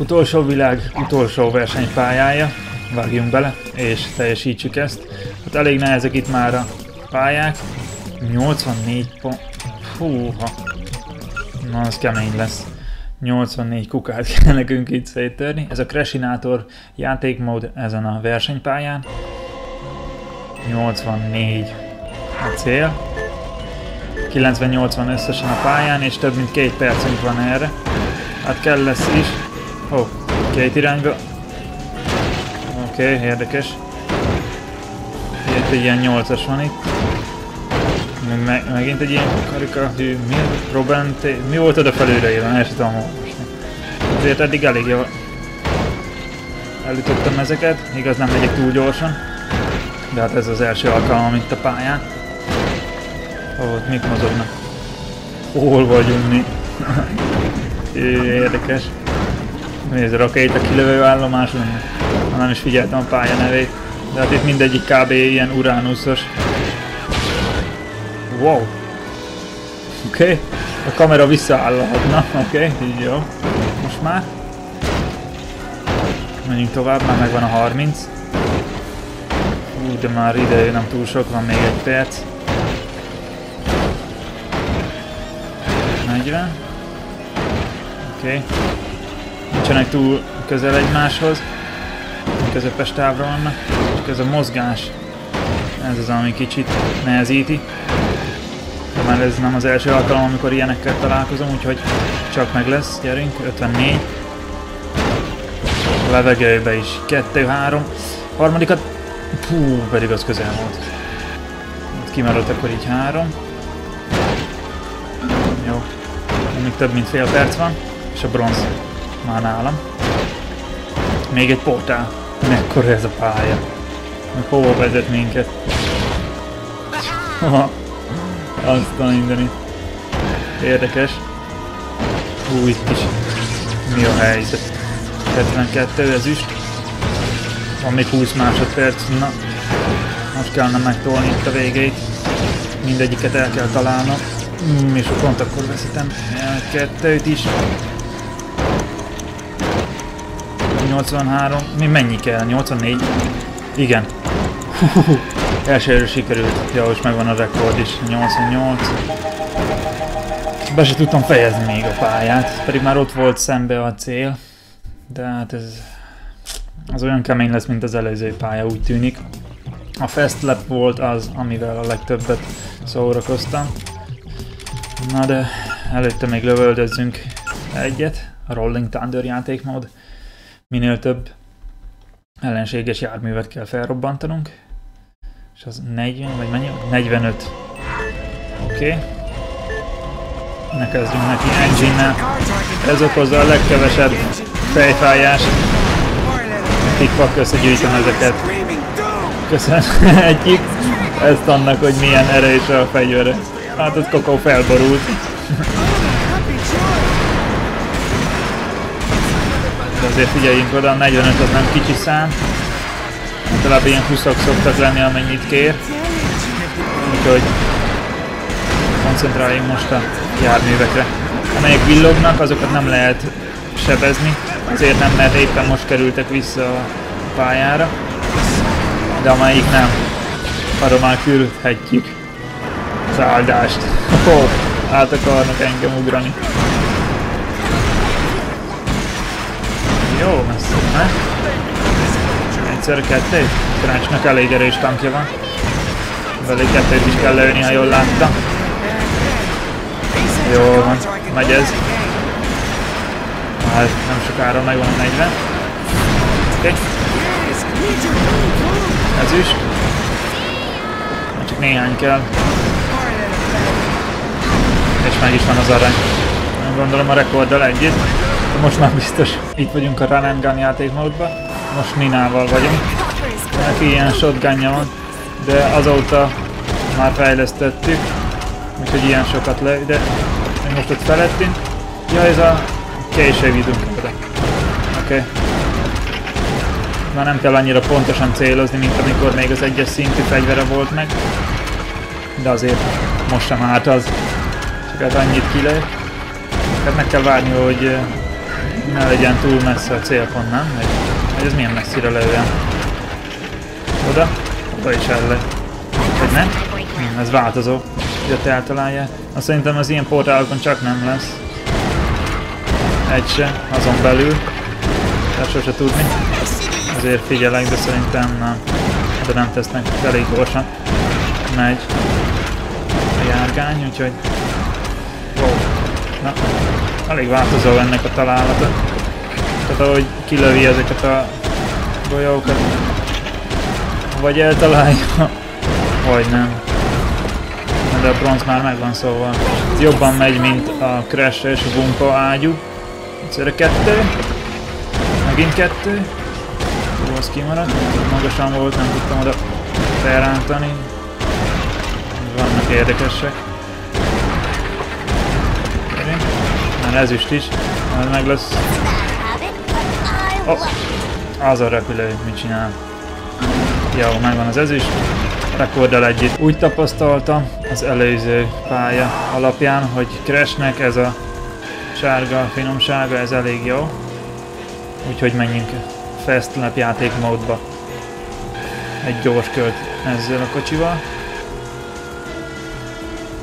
Utolsó világ, utolsó versenypályája, vágjunk bele, és teljesítsük ezt. Hát elég nehezek itt már a pályák. 84 pont... Húha. Na, az kemény lesz. 84 kukát kell nekünk itt széttörni. Ez a Crashinator játékmód ezen a versenypályán. 84 a cél. 90-80 összesen a pályán, és több mint két percünk van erre. Hát kell lesz is. Ó, oh, két irányba. Oké, okay, érdekes. Itt egy ilyen 8-as van itt. Meg, megint egy ilyen karika, hű, mi, Robin, mi volt oda felőre írva, el sem tudom olvasni. Azért eddig elég jó. Elütöttem ezeket, igaz nem megyek túl gyorsan. De hát ez az első alkalom itt a pályán. Ó, oh, mik mozognak? Hol vagyunk mi? Érdekes. Nézd, rakéta kilövő állomás lenne. Ha nem is figyeltem a pálya nevét. De hát itt mindegyik kb. ilyen uránuszos. Wow. Oké. Okay. A kamera visszaállhatna. Oké, okay, így jó. Most már. Menjünk tovább, már megvan a 30. Ú, de már ide nem túl sok, van még egy perc. 40. Oké. Okay nincsenek túl közel egymáshoz, közepes távra vannak, csak ez a mozgás, ez az, ami kicsit nehezíti. De már ez nem az első alkalom, amikor ilyenekkel találkozom, úgyhogy csak meg lesz, gyerünk, 54. A levegőbe is, 2-3. Harmadikat, pú, pedig az közel volt. Kimarott akkor így 3. Jó, még több mint fél perc van, és a bronz már nálam. Még egy portál. Mekkora ez a pálya. Meg hova vezet minket. Azt a mindenit. Érdekes. Hú, itt is. Mi a helyzet? 72 ezüst. Van még 20 másodperc. Na. Most kellene megtolni itt a végeit. Mindegyiket el kell találnom. Mm, és pont akkor veszítem. Kettőt is. 83, mi mennyi kell? 84? Igen. Elsőre sikerült. Ja, és megvan a rekord is. 88. Be se tudtam fejezni még a pályát, pedig már ott volt szembe a cél. De hát ez... Az olyan kemény lesz, mint az előző pálya, úgy tűnik. A Fast Lap volt az, amivel a legtöbbet szórakoztam. Na de előtte még lövöldözzünk egyet, a Rolling Thunder játékmód minél több ellenséges járművet kell felrobbantanunk. És az 40, vagy mennyi? 45. Oké. Okay. Ne kezdjünk neki engine-nel. Ez okozza a legkevesebb fejfájást. Tikpak összegyűjtöm ezeket. Köszönöm egyik. Ezt annak, hogy milyen erős a fegyvere. Hát ott Kokó felborult. De azért figyeljünk oda, a 45 az nem kicsi szám. Általában ilyen 20 szoktak lenni, amennyit kér. Úgyhogy koncentráljunk most a járművekre. Amelyek villognak, azokat nem lehet sebezni, azért nem, mert éppen most kerültek vissza a pályára. De amelyik nem, arra már küldhetjük az áldást. Oh, át akarnak engem ugrani. Jó, messze, ne? Egyszer kettő? Trenchnek elég erős tankja van. Belé kettőt is kell lőni, ha jól láttam. Jó van, megy ez. Hát nem sokára megvan a 40. Oké. Okay. Ez is. Csak néhány kell. És meg is van az arany. Gondolom a rekorddal együtt. Most már biztos itt vagyunk a Run and Gun játékmódban. Most Ninával vagyunk. Neki ilyen shotgunja van, de azóta már fejlesztettük. Úgyhogy ilyen sokat le, de most ott felettünk. Ja, ez a később időnk. Oké. Okay. Már nem kell annyira pontosan célozni, mint amikor még az egyes szintű fegyvere volt meg. De azért most sem árt az. Csak hát annyit kilő. Tehát meg kell várni, hogy ne legyen túl messze a célpont, nem? Hogy, hogy ez milyen messzire lőjön. Oda? Oda is el le. Hogy ne? Hmm, ez változó. Jött eltalálja. Azt szerintem az ilyen portálokon csak nem lesz. Egy se, azon belül. Tehát sose tudni. Azért figyelek, de szerintem nem. De nem tesznek elég gyorsan. Megy. A járgány, úgyhogy... Wow. Na, elég változó ennek a találata. Tehát ahogy kilövi ezeket a golyókat, vagy eltalálja, vagy nem. De a bronz már megvan szóval. Ez jobban megy, mint a Crash és a Bumpa ágyú. Egyszerre kettő. Megint kettő. Jó, az kimaradt. Magasan volt, nem tudtam oda felrántani. Vannak érdekesek. Ezüst is. Majd meg lesz. Oh, az a repülő, mit csinál? Jó, megvan az ezüst. Rekorddal együtt. Úgy tapasztaltam az előző pálya alapján, hogy Crashnek ez a sárga finomsága, ez elég jó. Úgyhogy menjünk Fast Lap játék módba. Egy gyors költ ezzel a kocsival.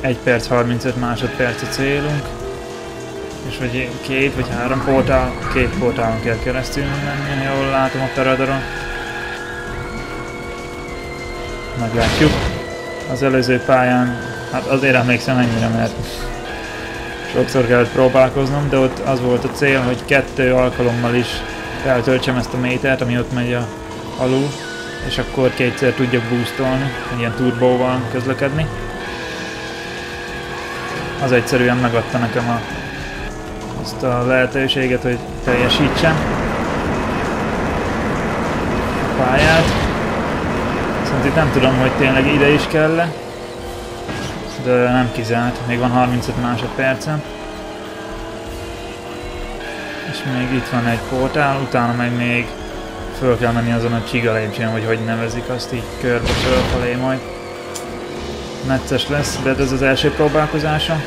1 perc 35 másodperc a célunk. És hogy két vagy három portál, két portálon kell keresztül menni, jól látom a radaron. Meglátjuk. Az előző pályán, hát azért emlékszem ennyire, mert sokszor kellett próbálkoznom, de ott az volt a cél, hogy kettő alkalommal is feltöltsem ezt a métert, ami ott megy a alul, és akkor kétszer tudjak boostolni, ilyen turbóval közlekedni. Az egyszerűen megadta nekem a, azt a lehetőséget, hogy teljesítsem a pályát. Szóval itt nem tudom, hogy tényleg ide is kell -e, de nem kizárt, még van 35 másodpercen. És még itt van egy portál, utána meg még föl kell menni azon a csiga lépcsőn, vagy hogy nevezik azt így körbe fölfelé majd. Necces lesz, de ez az első próbálkozása.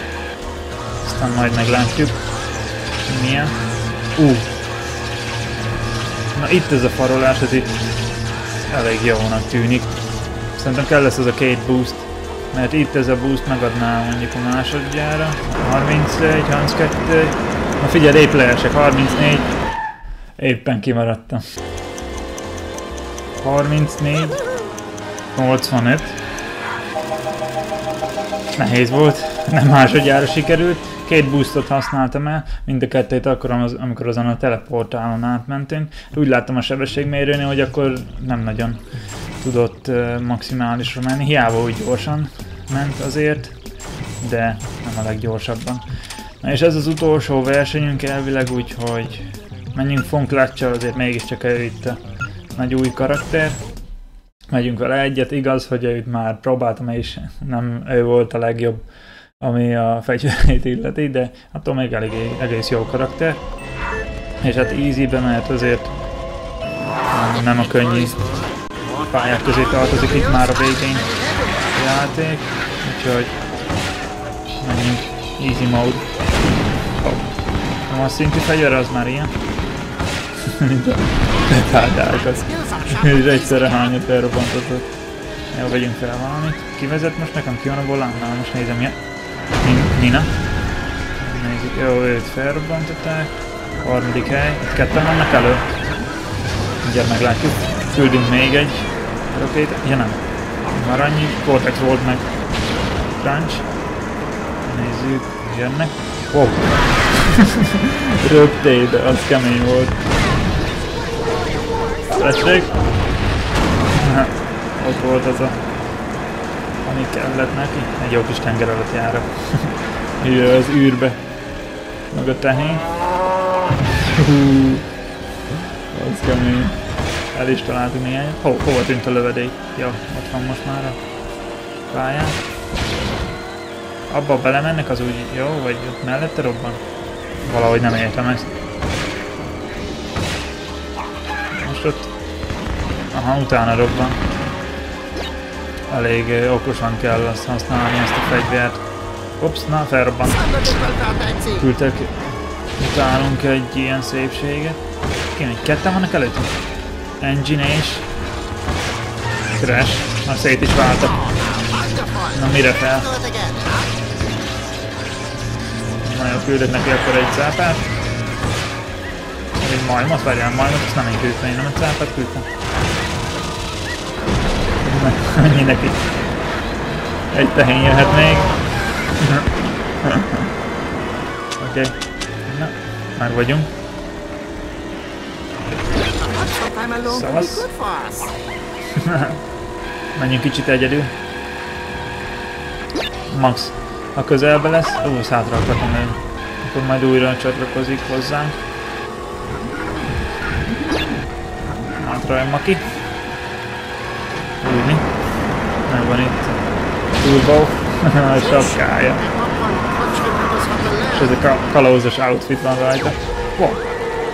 Aztán majd meglátjuk, milyen. Ú! Na itt ez a farolás, ez itt elég jónak tűnik. Szerintem kell lesz az a két boost, mert itt ez a boost megadná mondjuk a másodjára. 31, 32, Na figyelj, épp leesek, 34. Éppen kimaradtam. 34. 85. Nehéz volt, nem másodjára sikerült. Két boostot használtam el, mind a kettőt akkor, az, amikor azon a teleportálon átmentünk. Úgy láttam a sebességmérőnél, hogy akkor nem nagyon tudott uh, maximálisra menni, hiába úgy gyorsan ment azért, de nem a leggyorsabban. Na és ez az utolsó versenyünk elvileg, úgyhogy menjünk Fonkláccsal, azért mégiscsak ő itt a nagy új karakter. Megyünk vele egyet, igaz, hogy őt már próbáltam és nem ő volt a legjobb, ami a fegyverét illeti, de attól még elég, egész jó karakter. És hát easy-be, mert azért nem a könnyű pályák közé tartozik itt már a végén a játék, úgyhogy menjünk easy mode. A a szintű fegyver az már ilyen. Mint a petárdák az. És egyszerre hányat felrobbantott. Jó, vegyünk fel valamit. Ki vezet most nekem? Ki van a vollánnál? Most nézem, ja. Nina. Nézzük, jó, őt felrobbantották. Harmadik hely. Itt ketten vannak elő. Mindjárt meglátjuk. Küldünk még egy rokét. Ja nem. Már annyi. Cortex volt meg. Crunch. Nézzük. Jönnek. Wow. Röpté, de az kemény volt. Tessék? Ott volt az a... Ami kellett neki. Egy jó kis tenger alatt járok. Ide az űrbe. Meg a tehén. az kemény. El is találtunk néhány. Ho, hova tűnt a lövedék? Ja, ott van most már a pályán. Abba belemennek az úgy jó, vagy ott mellette robban? Valahogy nem értem ezt. Most ott... Aha, utána robban. Elég uh, okosan kell azt használni, ezt a fegyvert. Ops, na felrobbant. Küldtek Utálunk egy ilyen szépséget. Kéne, hogy ketten vannak előttünk. Engine és... Crash. Már szét is váltak. Na mire fel? Na jó, küldök neki akkor egy cápát. Egy majmot, várjál, majmot, azt nem én küldtem, én nem egy cápát küldtem. Annyi neki. Egy tehén jöhet még. Oké. Okay. Na, már vagyunk. Szavasz. Menjünk kicsit egyedül. Max, ha közelbe lesz, ó, hátra akartam lenni. Akkor majd újra csatlakozik hozzánk. Hátra jön Maki. Újni. Meg van itt. Turbo. a sapkája. És ez a kalózos outfit van rajta. Wow.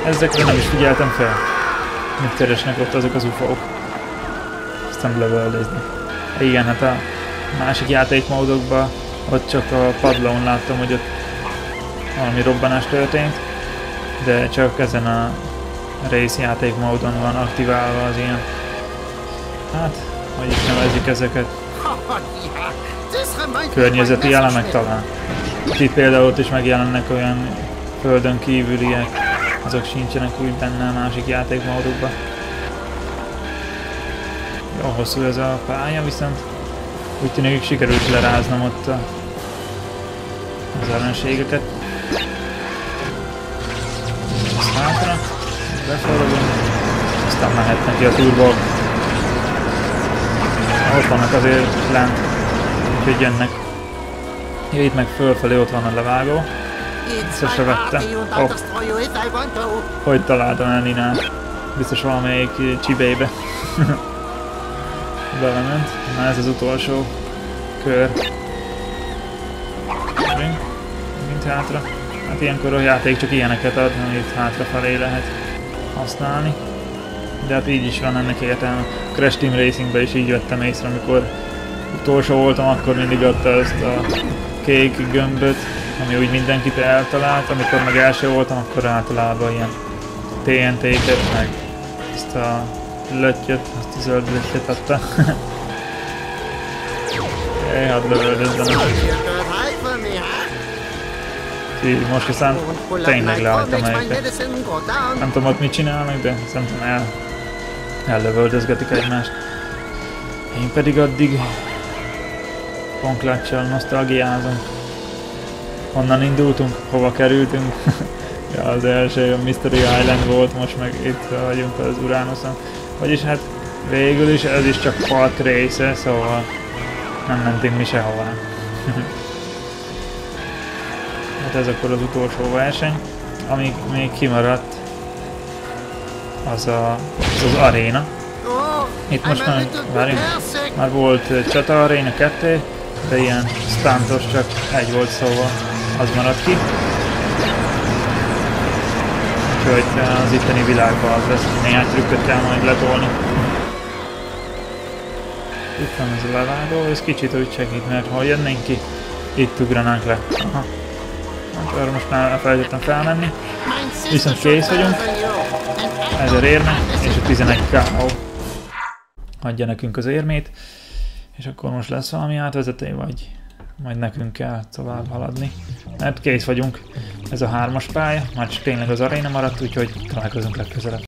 Ezekre nem is figyeltem fel. Mit keresnek ott azok az ufók. Aztán lövöldözni. Igen, hát a másik játékmódokban ott csak a padlón láttam, hogy ott valami robbanás történt, de csak ezen a race játékmódon van aktiválva az ilyen, hát, hogy is nevezik ezeket, környezeti elemek talán. Itt például ott is megjelennek olyan földön kívüliek, azok sincsenek úgy benne a másik játékmódokban. Jó hosszú ez a pálya, viszont úgy tűnik, sikerült leráznom ott a, az ellenségeket. Ezt hátra, beforogom, aztán mehet neki a turbo. Ott vannak azért lent, úgyhogy jönnek. Ja, itt meg fölfelé ott van a levágó. Sose vettem. Oh. Hogy találtam el Ninát? Biztos valamelyik csibébe. belement. Na ez az utolsó kör. Megyünk. Mint hátra. Hát ilyenkor a játék csak ilyeneket ad, amit hátrafelé lehet használni. De hát így is van ennek értelme. Crash Team Racingben is így vettem észre, amikor utolsó voltam, akkor mindig adta ezt a kék gömböt, ami úgy mindenkit eltalált, amikor meg első voltam, akkor általában ilyen TNT-ket, meg ezt a löttyöt, azt a zöld löttyöt adta. Én hadd lövöldözzenek. Most aztán tényleg lehagytam melyiket. Nem tudom ott mit csinálnak, de szerintem el, ellövöldözgetik egymást. Én pedig addig Ponkláccsal nosztalgiázom. Honnan indultunk, hova kerültünk. ja, az első a Mystery Island volt, most meg itt vagyunk az Uránoszon. Vagyis hát végül is ez is csak part része, szóval nem mentünk mi sehová. hát ez akkor az utolsó verseny. Ami még kimaradt, az a, az, az aréna. Itt most már, várjunk, már volt csata aréna 2, de ilyen stuntos csak egy volt szóval az maradt ki. Úgyhogy az itteni világban az lesz, néhány trükköt kell majd letolni. Itt van ez a levágó, ez kicsit úgy segít, mert ha jönnénk ki, itt ugranánk le. Aha. Hát arra most már elfelejtettem felmenni. Viszont kész vagyunk. Ezer érme, és a 11 KO. Adja nekünk az érmét. És akkor most lesz valami átvezető, vagy majd nekünk kell tovább haladni. Mert kész vagyunk. Ez a hármas pálya, már csak tényleg az aréna maradt, úgyhogy találkozunk legközelebb.